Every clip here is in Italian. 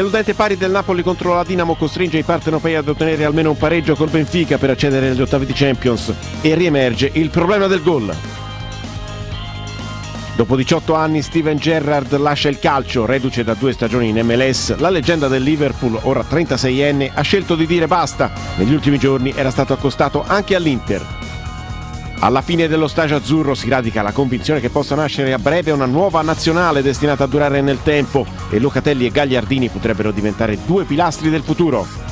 Deludente pari del Napoli contro la Dinamo costringe i partenopei ad ottenere almeno un pareggio col Benfica per accedere agli ottavi di Champions e riemerge il problema del gol. Dopo 18 anni Steven Gerrard lascia il calcio, reduce da due stagioni in MLS. La leggenda del Liverpool, ora 36enne, ha scelto di dire basta. Negli ultimi giorni era stato accostato anche all'Inter. Alla fine dello stage azzurro si radica la convinzione che possa nascere a breve una nuova nazionale destinata a durare nel tempo e Locatelli e Gagliardini potrebbero diventare due pilastri del futuro.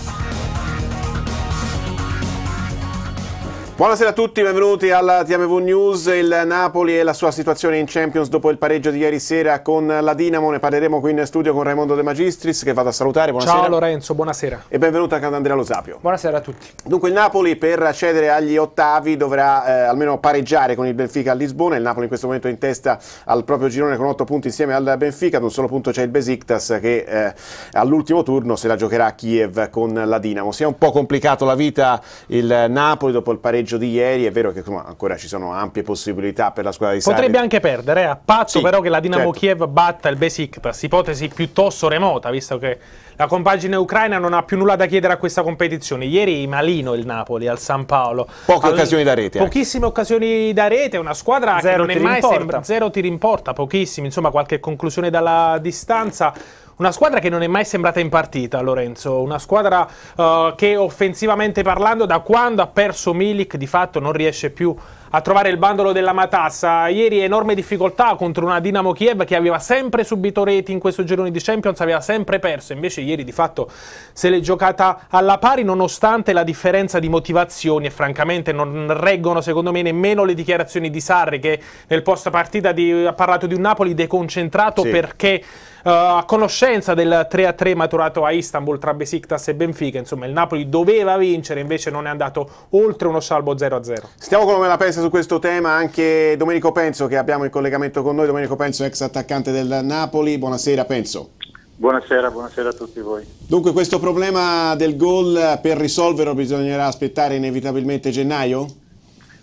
Buonasera a tutti, benvenuti alla TMV News. Il Napoli e la sua situazione in Champions dopo il pareggio di ieri sera con la Dinamo. Ne parleremo qui in studio con Raimondo De Magistris che vado a salutare. Buonasera. Ciao Lorenzo, buonasera. E benvenuto anche ad Andrea Losapio. Buonasera a tutti. Dunque il Napoli per accedere agli ottavi dovrà eh, almeno pareggiare con il Benfica a Lisbona. Il Napoli in questo momento è in testa al proprio girone con 8 punti insieme al Benfica. Ad un solo punto c'è il Besiktas che eh, all'ultimo turno se la giocherà a Kiev con la Dinamo. Si è un po' complicato la vita il Napoli dopo il pareggio pareggio di ieri, è vero che insomma, ancora ci sono ampie possibilità per la squadra di Sarri. Potrebbe anche perdere, a patto sì, però che la Dinamo certo. Kiev batta il Besiktas, ipotesi piuttosto remota, visto che la compagine ucraina non ha più nulla da chiedere a questa competizione. Ieri malino il Napoli al San Paolo. Poche al... occasioni da rete. Pochissime anche. occasioni da rete, una squadra zero che non è mai sembra... zero tiri in porta, pochissimi, insomma qualche conclusione dalla distanza una squadra che non è mai sembrata in partita, Lorenzo. Una squadra uh, che offensivamente parlando, da quando ha perso Milik, di fatto non riesce più a trovare il bandolo della matassa. Ieri enorme difficoltà contro una Dinamo Kiev che aveva sempre subito reti in questo girone di Champions, aveva sempre perso. Invece ieri di fatto se l'è giocata alla pari nonostante la differenza di motivazioni e francamente non reggono secondo me nemmeno le dichiarazioni di Sarri che nel post partita di, ha parlato di un Napoli deconcentrato sì. perché uh, a conoscenza del 3-3 maturato a Istanbul tra Besiktas e Benfica, insomma il Napoli doveva vincere, invece non è andato oltre uno salvo 0-0. Stiamo con come la pensa su questo tema anche Domenico Penso che abbiamo in collegamento con noi, Domenico Penso ex attaccante del Napoli, buonasera Penso. Buonasera, buonasera a tutti voi. Dunque questo problema del gol per risolverlo bisognerà aspettare inevitabilmente gennaio?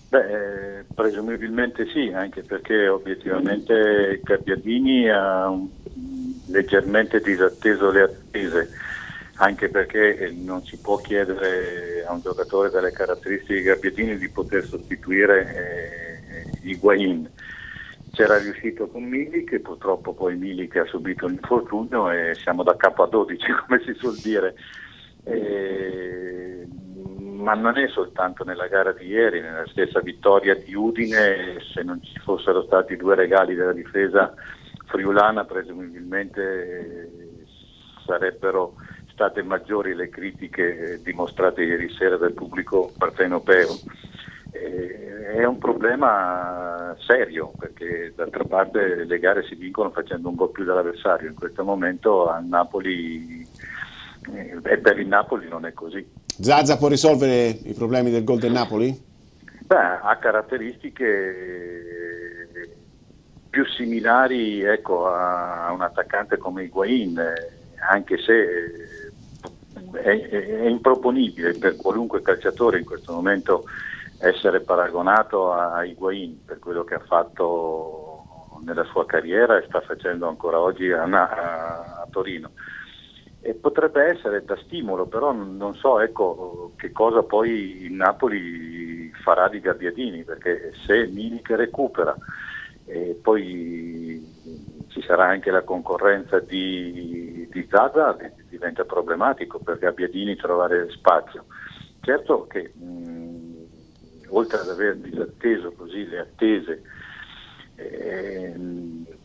Beh, presumibilmente sì, anche perché obiettivamente Gabbiadini ha un leggermente disatteso le attese, anche perché non si può chiedere a un giocatore dalle caratteristiche Gabbiadini di poter sostituire eh, Higuain. C'era riuscito con Milik, purtroppo poi Milik ha subito un infortunio e siamo da capo a 12 come si suol dire. E, ma non è soltanto nella gara di ieri, nella stessa vittoria di Udine, se non ci fossero stati due regali della difesa friulana presumibilmente sarebbero state maggiori le critiche dimostrate ieri sera dal pubblico partenopeo. è un problema serio perché d'altra parte le gare si vincono facendo un gol più dell'avversario, in questo momento a Napoli eh, e per il Napoli non è così. Zazza può risolvere i problemi del gol del Napoli? Beh, ha caratteristiche più similari ecco, a, un attaccante come Higuain, anche se eh, è, è, improponibile per qualunque calciatore in questo momento essere paragonato a Higuain per quello che ha fatto nella sua carriera e sta facendo ancora oggi a, a, a Torino. E potrebbe essere da stimolo, però non so ecco, che cosa poi il Napoli farà di Gabbiadini, perché se Milik recupera e poi ci sarà anche la concorrenza di, di Zaza, diventa problematico per Gabbiadini trovare spazio. Certo che mh, oltre ad aver disatteso così le attese eh,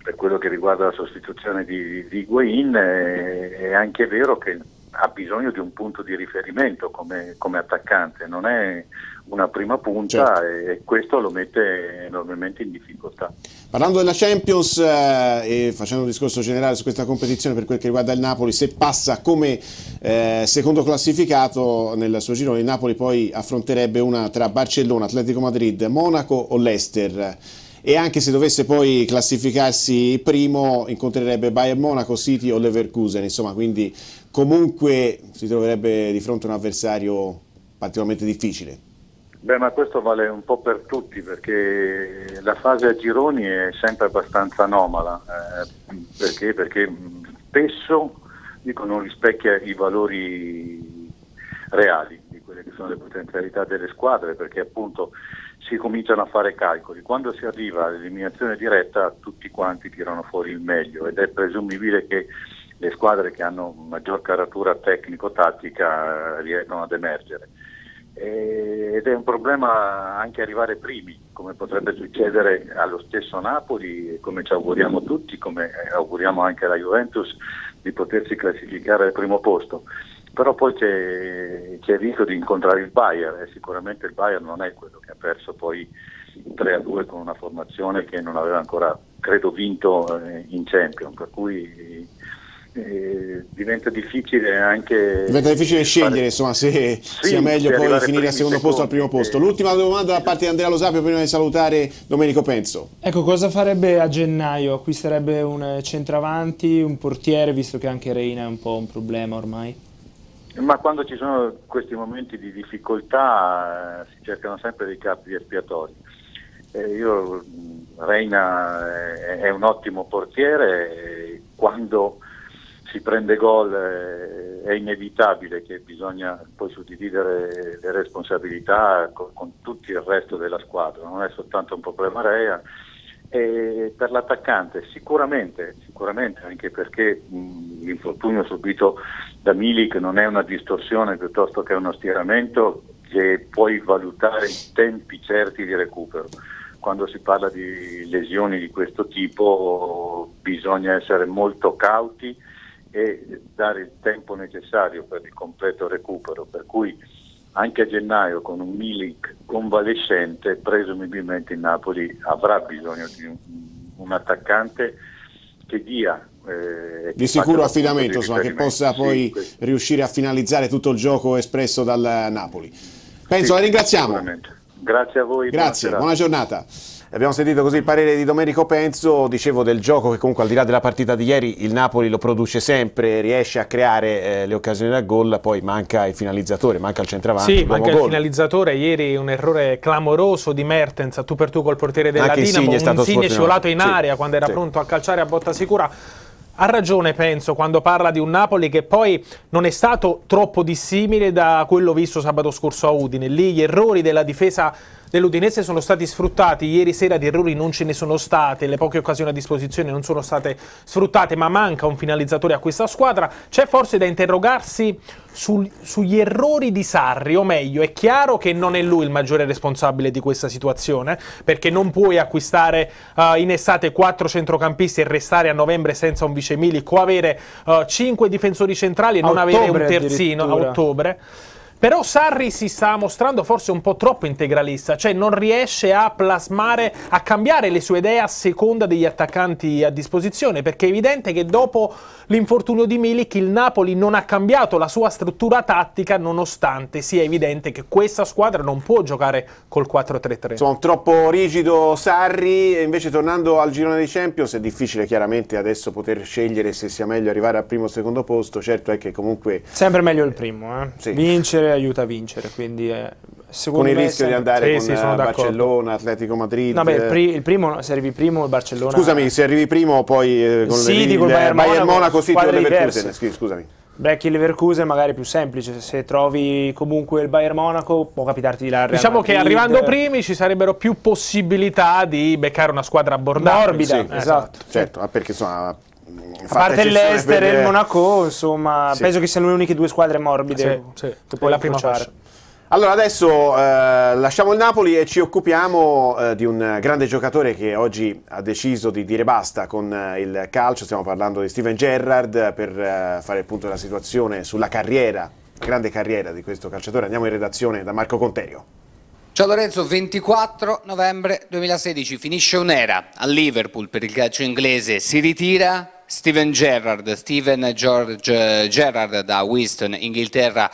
per quello che riguarda la sostituzione di, di Higuain, eh, è anche vero che ha bisogno di un punto di riferimento come, come attaccante, non è una prima punta certo. e questo lo mette enormemente in difficoltà. Parlando della Champions eh, e facendo un discorso generale su questa competizione per quel che riguarda il Napoli, se passa come eh, secondo classificato nel suo girone, il Napoli poi affronterebbe una tra Barcellona, Atletico Madrid, Monaco o Leicester e anche se dovesse poi classificarsi primo incontrerebbe Bayern Monaco, City o Leverkusen, insomma quindi comunque si troverebbe di fronte a un avversario particolarmente difficile. Beh, ma questo vale un po' per tutti perché la fase a gironi è sempre abbastanza anomala, eh, perché? perché spesso dico, non rispecchia i valori reali di quelle che sono le potenzialità delle squadre perché appunto si cominciano a fare calcoli. Quando si arriva all'eliminazione diretta tutti quanti tirano fuori il meglio ed è presumibile che le squadre che hanno maggior caratura tecnico-tattica eh, riescono ad emergere. ed è un problema anche arrivare primi, come potrebbe succedere allo stesso Napoli, come ci auguriamo tutti, come auguriamo anche alla Juventus di potersi classificare al primo posto. Però poi c'è, c'è il rischio di incontrare il Bayern e sicuramente il Bayern non è quello che ha perso poi 3-2 con una formazione che non aveva ancora, credo, vinto eh, in Champions, per cui eh, diventa difficile anche diventa difficile scegliere fare... insomma se sì, sia meglio poi finire al secondo posto o al primo posto. Eh... l'ultima domanda da parte di Andrea Losapio prima di salutare Domenico Penso ecco cosa farebbe a gennaio? Acquisterebbe un centravanti un portiere visto che anche Reina è un po' un problema ormai? Ma quando ci sono questi momenti di difficoltà eh, si cercano sempre dei capi espiatori. Eh, io, Reina è, è un ottimo portiere quando si prende gol eh, è inevitabile che bisogna poi suddividere le responsabilità con, con tutto il resto della squadra, non è soltanto un problema Rea. E per l'attaccante sicuramente, sicuramente anche perché mh, l'infortunio subito da Milik non è una distorsione piuttosto che uno stiramento che puoi valutare in tempi certi di recupero. Quando si parla di lesioni di questo tipo bisogna essere molto cauti e dare il tempo necessario per il completo recupero, per cui anche a gennaio con un Milik convalescente presumibilmente il Napoli avrà bisogno di un, un attaccante che dia eh, di sicuro affidamento, insomma, che possa poi sì, riuscire a finalizzare tutto il gioco espresso dal Napoli. Penso, sì, la ringraziamo. Grazie a voi. Grazie, buona giornata. Abbiamo sentito così il parere di Domenico Penzo, dicevo del gioco che comunque al di là della partita di ieri il Napoli lo produce sempre, riesce a creare eh, le occasioni da gol, poi manca il finalizzatore, manca il centravanti. Sì, manca gol. il finalizzatore, ieri un errore clamoroso di Mertens a tu per tu col portiere della Anche Dinamo, Insigne un Insigne scivolato in sì, aria quando era sì. pronto a calciare a botta sicura. Ha ragione, penso, quando parla di un Napoli che poi non è stato troppo dissimile da quello visto sabato scorso a Udine. Lì gli errori della difesa dell'Udinese sono stati sfruttati, ieri sera di errori non ce ne sono state, le poche occasioni a disposizione non sono state sfruttate, ma manca un finalizzatore a questa squadra, c'è forse da interrogarsi sul, sugli errori di Sarri, o meglio, è chiaro che non è lui il maggiore responsabile di questa situazione, perché non puoi acquistare uh, in estate quattro centrocampisti e restare a novembre senza un vice Milic o avere uh, cinque difensori centrali e non avere un terzino. A ottobre. Però Sarri si sta mostrando forse un po' troppo integralista, cioè non riesce a plasmare, a cambiare le sue idee a seconda degli attaccanti a disposizione, perché è evidente che dopo l'infortunio di Milik il Napoli non ha cambiato la sua struttura tattica nonostante sia evidente che questa squadra non può giocare col 4-3-3. Sono troppo rigido Sarri, e invece tornando al girone dei Champions è difficile chiaramente adesso poter scegliere se sia meglio arrivare al primo o secondo posto, certo è che comunque... Sempre meglio il primo, eh? sì. vincere aiuta a vincere, quindi eh, con il rischio di andare sì, con sì, Barcellona, Atletico Madrid. No, beh, il, pri il, primo, se arrivi primo il Barcellona. Scusami, se arrivi primo poi eh, con sì, il, il Bayern, Bayern Monaco, sì, con Leverkusen, scusami. Becchi il Leverkusen magari è più semplice, se trovi comunque il Bayern Monaco può capitarti di là. Diciamo Madrid. che arrivando primi ci sarebbero più possibilità di beccare una squadra abbordabile. Morbida, sì, esatto. esatto. Certo, perché insomma a parte l'Ester e il Monaco, insomma, sì. penso che siano le uniche due squadre morbide sì, sì. che puoi la prima fascia. Allora adesso eh, lasciamo il Napoli e ci occupiamo eh, di un grande giocatore che oggi ha deciso di dire basta con eh, il calcio, stiamo parlando di Steven Gerrard per eh, fare il punto della situazione sulla carriera, grande carriera di questo calciatore. Andiamo in redazione da Marco Conterio. Ciao Lorenzo, 24 novembre 2016 finisce un'era. A Liverpool per il calcio inglese, si ritira Steven Gerrard, Steven George Gerrard da Winston, Inghilterra,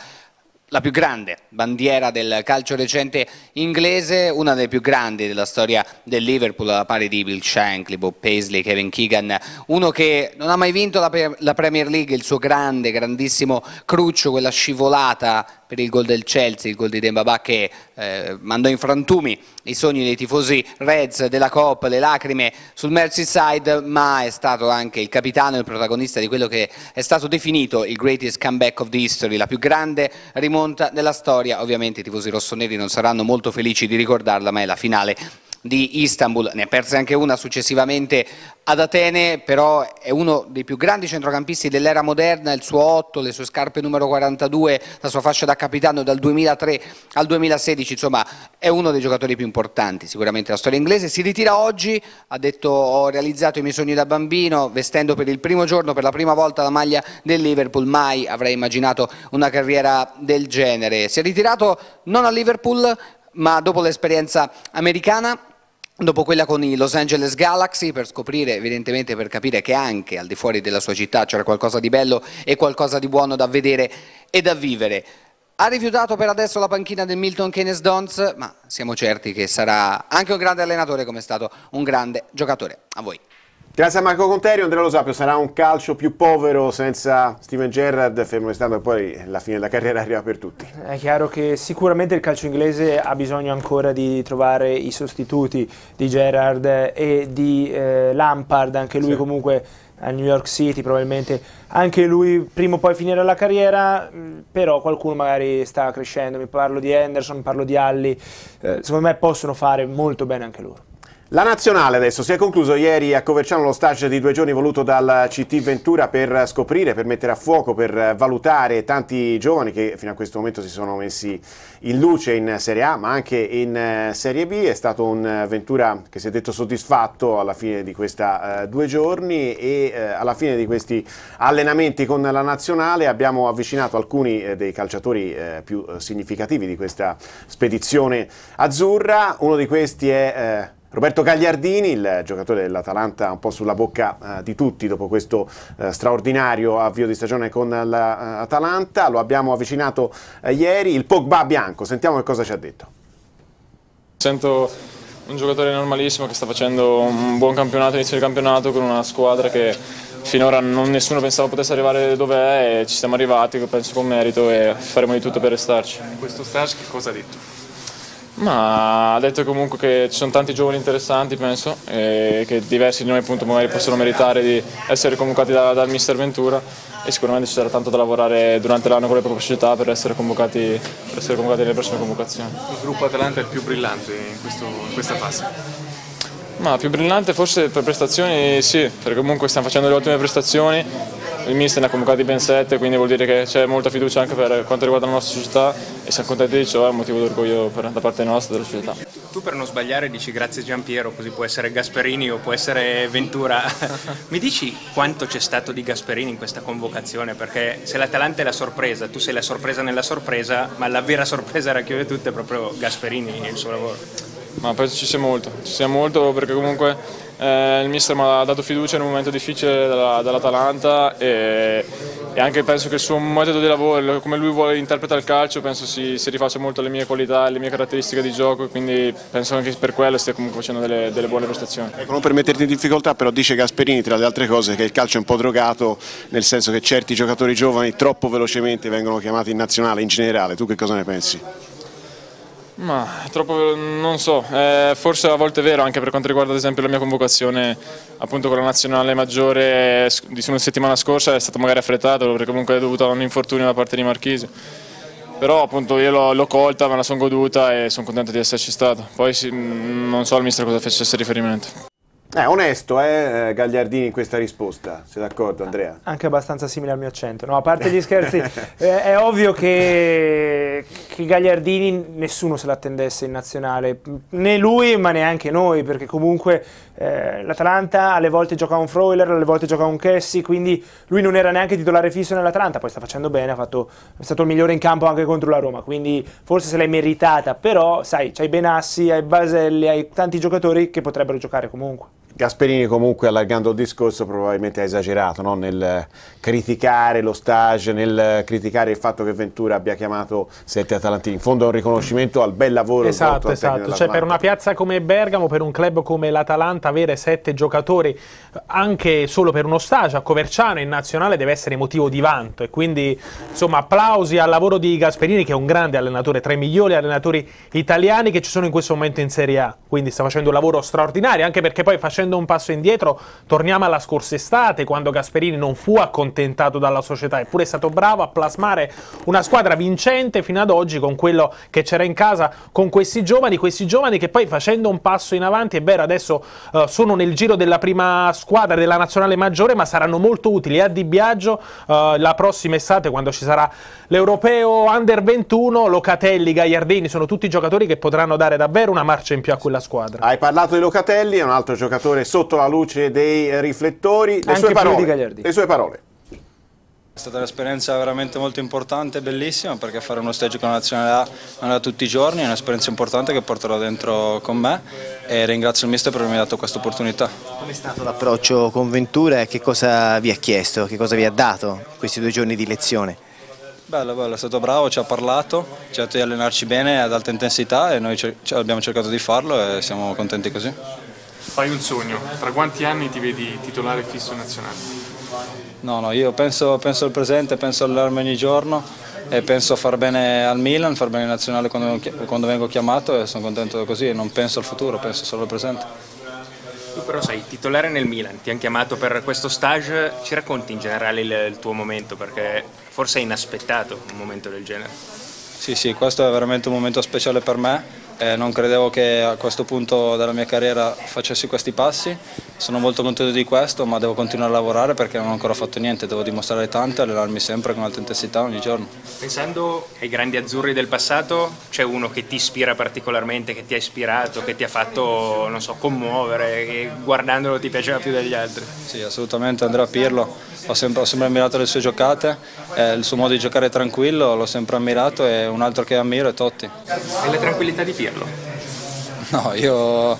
la più grande bandiera del calcio recente inglese, una delle più grandi della storia del Liverpool, alla pari di Bill Shankly, Bob Paisley, Kevin Keegan, uno che non ha mai vinto la, la Premier League, il suo grande, grandissimo cruccio, quella scivolata per il gol del Chelsea, il gol di Dembaba che eh, mandò in frantumi i sogni dei tifosi Reds della Coop, le lacrime sul Merseyside, ma è stato anche il capitano il protagonista di quello che è stato definito il greatest comeback of the history, la più grande rimonta della storia. Ovviamente i tifosi rossoneri non saranno molto felici di ricordarla, ma è la finale di Istanbul, ne ha perse anche una successivamente ad Atene, però è uno dei più grandi centrocampisti dell'era moderna, il suo 8, le sue scarpe numero 42, la sua fascia da capitano dal 2003 al 2016, insomma è uno dei giocatori più importanti sicuramente della storia inglese, si ritira oggi, ha detto ho realizzato i miei sogni da bambino, vestendo per il primo giorno, per la prima volta la maglia del Liverpool, mai avrei immaginato una carriera del genere, si è ritirato non a Liverpool ma dopo l'esperienza americana dopo quella con i Los Angeles Galaxy per scoprire, evidentemente per capire che anche al di fuori della sua città c'era qualcosa di bello e qualcosa di buono da vedere e da vivere. Ha rifiutato per adesso la panchina del Milton Keynes Dons, ma siamo certi che sarà anche un grande allenatore come è stato un grande giocatore. A voi. Grazie a Marco Conterio, Andrea Lo Sapio, sarà un calcio più povero senza Steven Gerrard, fermo restando poi la fine della carriera arriva per tutti. È chiaro che sicuramente il calcio inglese ha bisogno ancora di trovare i sostituti di Gerrard e di eh, Lampard, anche lui sì. comunque a New York City probabilmente anche lui prima o poi finirà la carriera però qualcuno magari sta crescendo mi parlo di Henderson, mi parlo di Alli eh, secondo me possono fare molto bene anche loro la nazionale adesso si è concluso ieri a Coverciano lo stage di due giorni voluto dal CT Ventura per scoprire, per mettere a fuoco, per valutare tanti giovani che fino a questo momento si sono messi in luce in Serie A ma anche in eh, Serie B. È stato un Ventura che si è detto soddisfatto alla fine di questi uh, due giorni e uh, alla fine di questi allenamenti con la nazionale abbiamo avvicinato alcuni uh, dei calciatori più significativi di questa spedizione azzurra. Uno di questi è Roberto Gagliardini, il giocatore dell'Atalanta un po' sulla bocca eh, di tutti dopo questo eh, straordinario avvio di stagione con l'Atalanta, lo abbiamo avvicinato eh, ieri, il Pogba bianco, sentiamo che cosa ci ha detto. Sento un giocatore normalissimo che sta facendo un buon campionato, inizio di campionato con una squadra che finora non, nessuno pensava potesse arrivare dove è e ci siamo arrivati, penso con merito e faremo di tutto per restarci. In questo stage che cosa ha detto? Ma ha detto comunque che ci sono tanti giovani interessanti, penso, e che diversi di noi appunto magari possono meritare di essere convocati da, dal mister Ventura e sicuramente ci sarà tanto da lavorare durante l'anno con le proprie società per essere, convocati, per essere convocati nelle prossime convocazioni. Il gruppo Atalanta è il più brillante in, questo, in questa fase? Ma più brillante forse per prestazioni sì, perché comunque stiamo facendo le ottime prestazioni il mister ne ha convocati ben sette, quindi vuol dire che c'è molta fiducia anche per quanto riguarda la nostra società e siamo contenti di ciò, è un motivo d'orgoglio da parte nostra e della società. Tu per non sbagliare dici grazie Giampiero, così può essere Gasperini o può essere Ventura. Mi dici quanto c'è stato di Gasperini in questa convocazione? Perché se l'Atalanta è la sorpresa, tu sei la sorpresa nella sorpresa, ma la vera sorpresa racchiude tutto è proprio Gasperini e il suo lavoro. Ma penso ci sia molto, ci sia molto perché comunque eh, il mister mi ha dato fiducia in un momento difficile dall'Atalanta e, e, anche penso che il suo metodo di lavoro, come lui vuole interpretare il calcio, penso si, si rifaccia molto alle mie qualità, alle mie caratteristiche di gioco quindi penso anche per quello stia comunque facendo delle, delle buone prestazioni. Ecco, non per metterti in difficoltà, però dice Gasperini tra le altre cose che il calcio è un po' drogato, nel senso che certi giocatori giovani troppo velocemente vengono chiamati in nazionale in generale, tu che cosa ne pensi? Ma troppo non so, eh, forse a volte è vero anche per quanto riguarda ad esempio la mia convocazione appunto con la nazionale maggiore di una settimana scorsa è stato magari affrettato perché comunque è dovuto a un infortunio da parte di Marchisi. Però appunto io l'ho colta, me la sono goduta e sono contento di esserci stato. Poi non so al mister cosa facesse riferimento. È onesto, eh, Gagliardini in questa risposta, sei d'accordo Andrea? Anche abbastanza simile al mio accento. No, a parte gli scherzi, eh, è ovvio che, che, Gagliardini nessuno se l'attendesse in nazionale, né lui ma neanche noi, perché comunque eh, l'Atalanta alle volte gioca un Freuler, alle volte gioca un Kessi, quindi lui non era neanche titolare fisso nell'Atalanta, poi sta facendo bene, fatto, è stato il migliore in campo anche contro la Roma, quindi forse se l'hai meritata, però sai, c'hai Benassi, hai Baselli, hai tanti giocatori che potrebbero giocare comunque. Gasperini comunque allargando il discorso probabilmente ha esagerato no? nel criticare lo stage, nel criticare il fatto che Ventura abbia chiamato sette Atalantini. In fondo è un riconoscimento al bel lavoro esatto, esatto. Cioè, per una piazza come Bergamo, per un club come l'Atalanta, avere sette giocatori anche solo per uno stage a Coverciano in nazionale deve essere motivo di vanto e quindi insomma applausi al lavoro di Gasperini che è un grande allenatore, tra i migliori allenatori italiani che ci sono in questo momento in Serie A, quindi sta facendo un lavoro straordinario anche perché poi facendo facendo un passo indietro, torniamo alla scorsa estate, quando Gasperini non fu accontentato dalla società, eppure è stato bravo a plasmare una squadra vincente fino ad oggi con quello che c'era in casa, con questi giovani, questi giovani che poi facendo un passo in avanti, è vero, adesso uh, sono nel giro della prima squadra della nazionale maggiore, ma saranno molto utili a Di Biagio uh, la prossima estate quando ci sarà l'Europeo Under 21, Locatelli, Gagliardini, sono tutti giocatori che potranno dare davvero una marcia in più a quella squadra. Hai parlato di Locatelli, è un altro giocatore giocatore sotto la luce dei riflettori. Le, sue parole, le sue parole. È stata un'esperienza veramente molto importante, bellissima, perché fare uno stage con la nazionale A non è da tutti i giorni, è un'esperienza importante che porterò dentro con me e ringrazio il mister per avermi dato questa opportunità. Come è stato l'approccio con Ventura e che cosa vi ha chiesto, che cosa vi ha dato questi due giorni di lezione? Bello, bello, è stato bravo, ci ha parlato, ci ha detto di allenarci bene ad alta intensità e noi abbiamo cercato di farlo e siamo contenti così. Fai un sogno, tra quanti anni ti vedi titolare fisso nazionale? No, no, io penso, penso al presente, penso all'arma ogni giorno e penso a far bene al Milan, far bene in nazionale quando, quando vengo chiamato e sono contento così, non penso al futuro, penso solo al presente. Tu però sei titolare nel Milan, ti hanno chiamato per questo stage, ci racconti in generale il, il tuo momento perché forse è inaspettato un momento del genere. Sì, sì, questo è veramente un momento speciale per me eh, non credevo che a questo punto della mia carriera facessi questi passi, sono molto contento di questo ma devo continuare a lavorare perché non ho ancora fatto niente, devo dimostrare tanto e allenarmi sempre con alta intensità ogni giorno. Pensando ai grandi azzurri del passato, c'è uno che ti ispira particolarmente, che ti ha ispirato, che ti ha fatto so, commuovere, che guardandolo ti piaceva più degli altri? Sì, assolutamente Andrea Pirlo, ho sempre, ho sempre ammirato le sue giocate, eh, il suo modo di giocare tranquillo, l'ho sempre ammirato e un altro che ammiro è Totti. E la tranquillità di Pirlo? Dirlo? No, io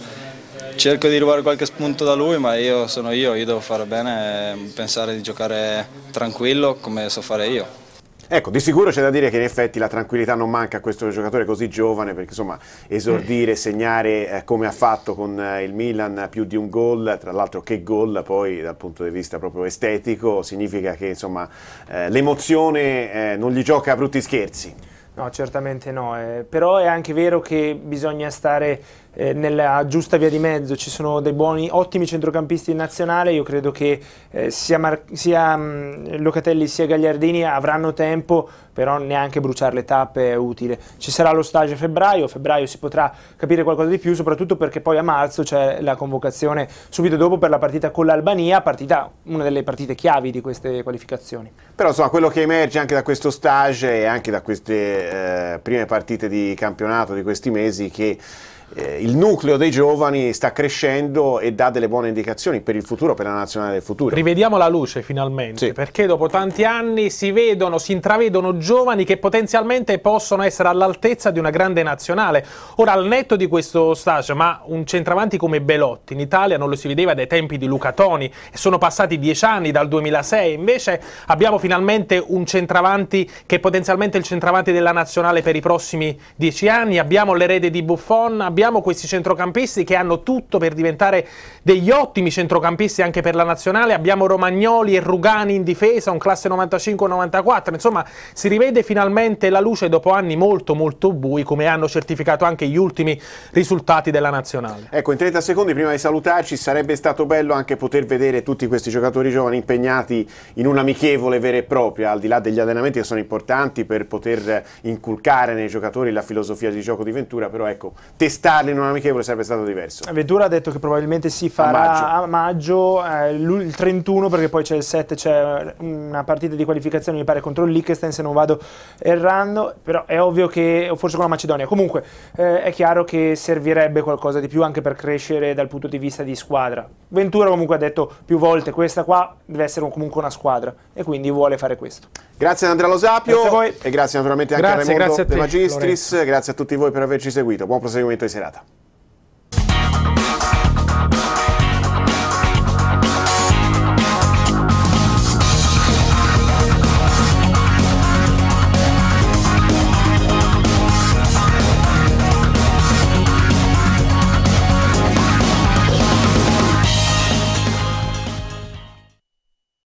cerco di rubare qualche spunto da lui, ma io sono io, io devo fare bene e pensare di giocare tranquillo come so fare io. Ecco, di sicuro c'è da dire che in effetti la tranquillità non manca a questo giocatore così giovane, perché insomma esordire, segnare eh, come ha fatto con eh, il Milan più di un gol, tra l'altro che gol poi dal punto di vista proprio estetico, significa che insomma eh, l'emozione eh, non gli gioca a brutti scherzi. No, certamente no, eh, però è anche vero che bisogna stare eh, nella giusta via di mezzo, ci sono dei buoni, ottimi centrocampisti in nazionale, io credo che eh, sia, sia mh, Locatelli sia Gagliardini avranno tempo, però neanche bruciare le tappe è utile. Ci sarà lo stage a febbraio, a febbraio si potrà capire qualcosa di più, soprattutto perché poi a marzo c'è la convocazione subito dopo per la partita con l'Albania, partita, una delle partite chiavi di queste qualificazioni. Però insomma quello che emerge anche da questo stage e anche da queste eh, prime partite di campionato di questi mesi che eh, il nucleo dei giovani sta crescendo e dà delle buone indicazioni per il futuro, per la nazionale del futuro. Rivediamo la luce finalmente, sì. perché dopo tanti anni si vedono, si intravedono giovani che potenzialmente possono essere all'altezza di una grande nazionale. Ora, al netto di questo stage, ma un centravanti come Belotti in Italia non lo si vedeva dai tempi di Luca Toni, e sono passati dieci anni dal 2006, invece abbiamo finalmente un centravanti che è potenzialmente il centravanti della nazionale per i prossimi dieci anni, abbiamo l'erede di Buffon, abbiamo questi centrocampisti che hanno tutto per diventare degli ottimi centrocampisti anche per la nazionale, abbiamo Romagnoli e Rugani in difesa, un classe 95-94, insomma si rivede finalmente la luce dopo anni molto molto bui come hanno certificato anche gli ultimi risultati della nazionale. Ecco, in 30 secondi prima di salutarci sarebbe stato bello anche poter vedere tutti questi giocatori giovani impegnati in un'amichevole vera e propria, al di là degli allenamenti che sono importanti per poter inculcare nei giocatori la filosofia di gioco di Ventura, però ecco, testare spostarli in un amichevole sarebbe stato diverso. Ventura ha detto che probabilmente si farà a maggio, a maggio eh, il 31 perché poi c'è il 7, c'è una partita di qualificazione mi pare contro il Liechtenstein se non vado errando, però è ovvio che, forse con la Macedonia, comunque eh, è chiaro che servirebbe qualcosa di più anche per crescere dal punto di vista di squadra. Ventura comunque ha detto più volte questa qua deve essere comunque una squadra e quindi vuole fare questo. Grazie ad Andrea Losapio e grazie naturalmente anche grazie, a Raimondo De Magistris, Lorenzo. grazie a tutti voi per averci seguito, buon proseguimento di से रहा था